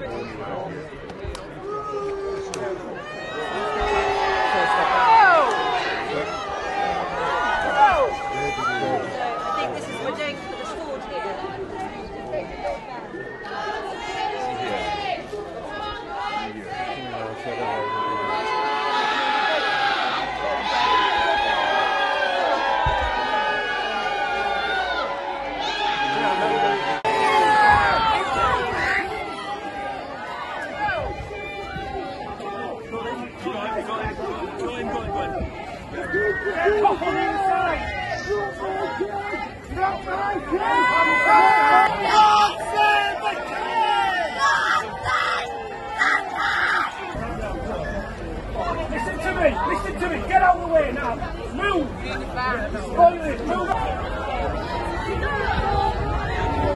Oh! Listen to me, Listen to me. get out of the way now. Move! Move!